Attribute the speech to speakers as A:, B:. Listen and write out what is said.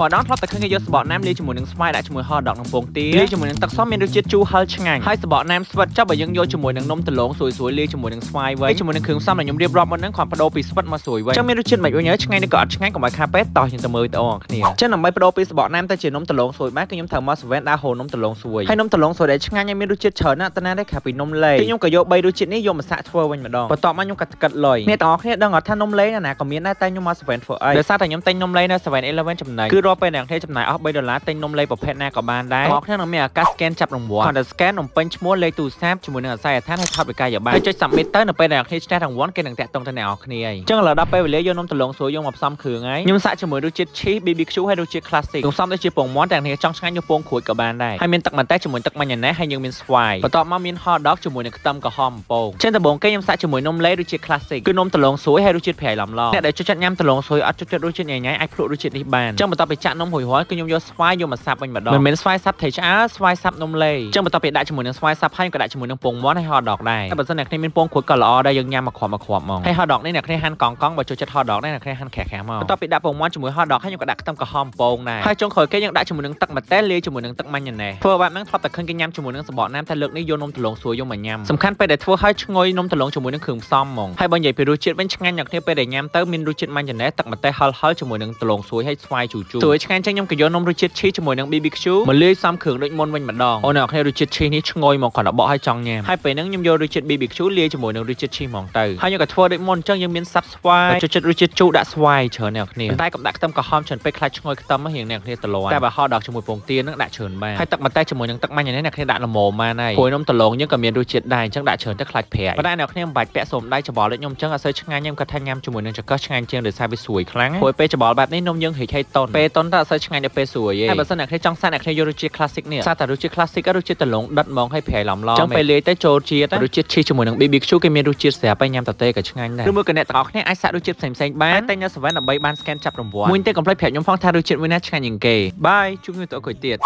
A: ហដងធ្លាប់តែឃើញគេយកសបកណាមលាយជាមួយនឹងស្វាយដាក់ជាមួយហដកនិងពងទាលាយជាមួយនឹងទឹកស៊ុបមានរសជាតិជូរហឹរឆ្ងាញ់ហើយសបកណាមស្វិតចាប់បើយើងយកជាមួយនឹងនំតឡងស្រួយៗលាយជាមួយនឹងស្វាយវិញជាមួយនឹងគ្រឿងផ្សំដែលខ្ញុំរៀបរាប់មុនហ្នឹងគ្រាន់បដូរពីស្វិតមកស្រួយវិញចឹងមានរសជាតិមិនវិញហើយឆ្ងាញ់នេះក៏អត់ឆ្ងាញ់កុំឲ្យខាពេតតោះយើងទៅមើលទៅអស់គ្នាចឹងដើម្បីបដូរពីសបកណាមទៅជានំតឡងស្រួយបានគឺខ្ញុំត្រូវមកសវែនដើរហូរនំតឡងស្រួយហើយនំតឡងស្រួយដែលឆ្ងាញ់ហើយមានរសជាតិច្រើនណាស់តាណាដែរខែពីនំលេខ្ញុំក៏យក3រសជាតិនេះយកមកសាក់ធ្វើវិញម្ដងបន្ទាប់មកខ្ញុំកាត់កាត់លុយអ្នកទាំងអស់គ្នាដឹងអត់ថានំលេណាក៏មានដែរតែខ្ញុំមកសវែនធ្វើអីដោយសារតែខ្ញុំទិញនំលេនៅ 7-Eleven ចំណេញគឺរាល់ពេលអ្នកគ្នាចំណាយអស់3ដុល្លារទិញនំលេប្រភេទណាក៏បានដែរបងប្អូននឹងមានឱកាស scan ចាប់រង្វាន់គាត់តែ scan នំពេញឈ្មោះលេខទូរស័ព្ទជាមួយនឹងអាស័យដ្ឋានហើយថតវិការយោបល់ហើយចុច submit ទៅនៅពេលដែលអ្នកគ្នាឈ្នះរង្វាន់គេនឹងតាក់ទងទៅអ្នកនរគ្នាហើយអញ្ចឹងឥឡូវដល់ពេលវេលាយកនំតឡងស្រួយយកមកផ្សំគ្រឿងហើយខ្ញុំសាកជាមួយរសជាតិ cheese BBQ ហើយរសជាតិ classic ខ្ញុំផ្សំដូចជាពងមាន់តែអ្នកគ្នាចង់ឆ្ងាញ់យកពងក្រួយក៏បានដែរហើយមានទឹកម្ទេសជាមួយទឹកម៉ាញ៉ាណេសហើយយើងមានស្វាយបន្ទាប់មកមាន hot dog ជាមួយនឹងខ្ទឹមក្រហមបំពងចឹងដំបូងគេខ្ញុំសាកជាមួយនំលេរសជាតិ classic គឺនំតឡងស្រួយហើយរសជាតិប្រៃឡំឡអ្នកដែលចូលចិត្តញ៉ាំតឡងស្រួយអត់ចូលចិត្តរសជាតិញ៉ៃញ៉ៃអាចភ្លក់រសជាតិនេះបានចឹងបន្ទាប់ពីចាក់នំរួយរាល់គឺខ្ញុំយកស្វាយយកមកសាប់វិញម្ដងមិនមែនស្វាយសាប់ថៃឆ្អើស្វាយសាប់នំលេចឹងបន្ទាប់ពីដាក់ជាមួយនឹងស្វាយសាប់ហើយក៏ដាក់ជាមួយនឹងពងមាន់ហើយហតដកដែរតែបើសិនអ្នកគ្នាមានពងក្រួយក៏ល្អដែរយើងញ៉ាំមកគ្រាប់មកគ្រាប់ហ្មងហើយហតដកនេះអ្នកគ្នាហាន់កង់កង់បើចូលចិត្តហតដកនេះអ្នកគ្នាហាន់ក្រាស់ក្រាស់មកបន្ទាប់ពីដាក់ពងមាន់ជាមួយហតដកហើយខ្ញុំក៏ដាក់ខ្ទឹមក្រហមពងដែរហើយចុងក្រោយគេយើងដាក់ជាមួយនឹងទឹកម្ទេសលាយជាមួយនឹងទឹកម៉ាញ៉ាណេសធ្វើបែបហ្នឹងធ្លាប់តែឃើញគេញ៉ាំជាមួយនឹងសបកណាមតែលើកនេះយកនំតឡងស្រួយយកមកញ៉ាំសំខាន់ពេលដែលធ្វើឲ្យឈ្ងុយនំតឡងជាមួយនឹងគ្រឿងផ្សំហ្មងហើយបើនិយាយពីរសជាតិវិញឆ្ងាញ់អ្នកគ្នាពេលដែលញ៉ាំទៅមានរសជាតិម៉ាញ៉ាណេសទឹកម្ទេសហឹលហឹលជាមួយនឹងតឡងស្រួយហើយស្វាយជូរជូរស្រួយឆ្ងាញ់ចឹងខ្ញុំក៏យកនំរសជាតិឈីជាមួយនឹង BBQ មកលាយសំគ្រឿងដូចមុនវិញម្ដងអូនអ្នកគ្នារសជាតិឈីនេះឈ្ងុយមកគាត់បកឲ្យចង់ញ៉ាំហើយពេលហ្នឹងខ្ញុំយករសជាតិ BBQ លាយជាមួយនឹងរសជាតិឈីហ្មងទៅហើយខ្ញុំក៏ធ្វើដូចមុនអញ្ចឹងយើងមានសាប់ស្វាយចូលចិត្តរសជាតិជូរដាក់ស្វាយច្រើនអ្នកគ្នាតែកុំដាក់ខ្ទឹមក្រហមច្រើនពេកខ្លាចឈ្ងុយខ្ទឹមរៀងអ្នកគ្នាតលាតែបើហោដល់ជាមួយពងទានឹងដាក់ច្រើនបានហើយទឹកម្ទេសជាមួយនឹងទឹកម៉ាញ់នេះអ្នកគ្នាដាក់ល្មមបានហើយព្រោះនំតឡងយើងក៏មានរសជាតិដែរអញ្ចឹងដាក់ច្រើនទៅខ្លាចប្រាក់ប៉ុន្តែអ្នកគ្នាមិនបាច់ពាក់សូមដៃច្បល់ដូចខ្ញុំអញ្ចឹងអត់សូវឆ្ងាញ់ខ្ញុំគាត់ថាញ៉ាំជាមួយនឹងចង្កឹះឆ្ងាញ់ជាងដោយសារវាស្រួយខ្លាំងព្រោះពេលច្បល់បែបនេះនំយើងហិចហិចតន់ពេលតន់ទៅអត់សូវឆ្ងាញ់ដល់ពេលស្រួយទេហើយបើសិនអ្នកគ្នាចង់សាកអ្នកគ្នាយករសជាតិ classic នេះសាកតែរសជាតិ classic រសជាតិតឡងដិតហ្មងឲ្យប្រៃឡំឡំអញ្ចឹងពេលលាយទៅចូលជាតិរសជាតិឈីជាមួយនឹង BBQ គេមានរសជាតិស្រាប់ហើយញ៉ាំតទេក៏ឆ្ងាញ់ដែរឬមួយក៏អ្នកទាំងអស់គ្នាអាចសាករសជាតិផ្សេងៗបានតែញ៉ាំ7ដើម្បីបាន scan ចាប់រង្វាន់មួយទៀតកុំភ្លេចប្រាប់ខ្ញុំផងថារសជាតិមួយណាឆ្ងាញ់ជាងគេបាយជួបគ្នាទៅអគុយទៀត